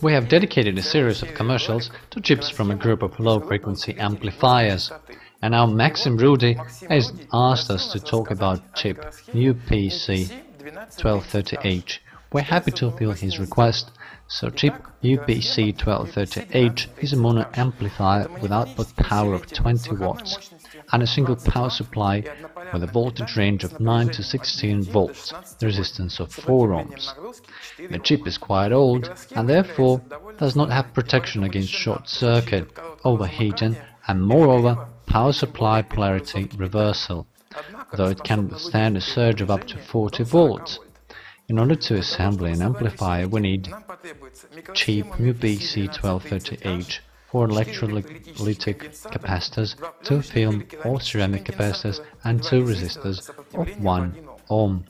We have dedicated a series of commercials to chips from a group of low-frequency amplifiers. And now Maxim Rudy has asked us to talk about chip UPC1230H. We're happy to fulfill his request. So chip UPC1230H is a mono amplifier with output power of 20 watts and a single power supply with a voltage range of 9 to 16 volts, the resistance of 4 ohms. The chip is quite old and therefore does not have protection against short circuit, overheating and moreover power supply polarity reversal, though it can withstand a surge of up to 40 volts. In order to assemble an amplifier we need cheap UPC1230H four electrolytic capacitors, two film or ceramic capacitors and two resistors of 1 ohm.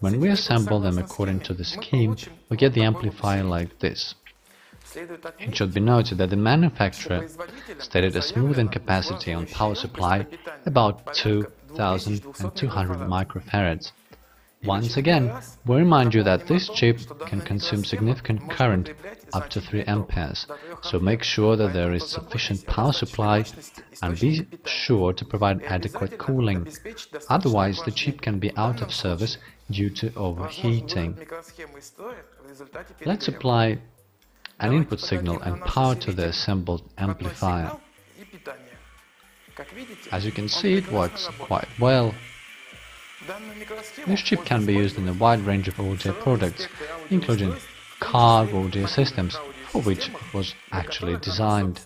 When we assemble them according to the scheme, we get the amplifier like this. It should be noted that the manufacturer stated a smoothing capacity on power supply about 2200 microfarads. Once again, we remind you that this chip can consume significant current up to 3 amperes, so make sure that there is sufficient power supply and be sure to provide adequate cooling, otherwise the chip can be out of service due to overheating. Let's apply an input signal and power to the assembled amplifier. As you can see, it works quite well. This chip can be used in a wide range of audio products, including car audio systems, for which it was actually designed.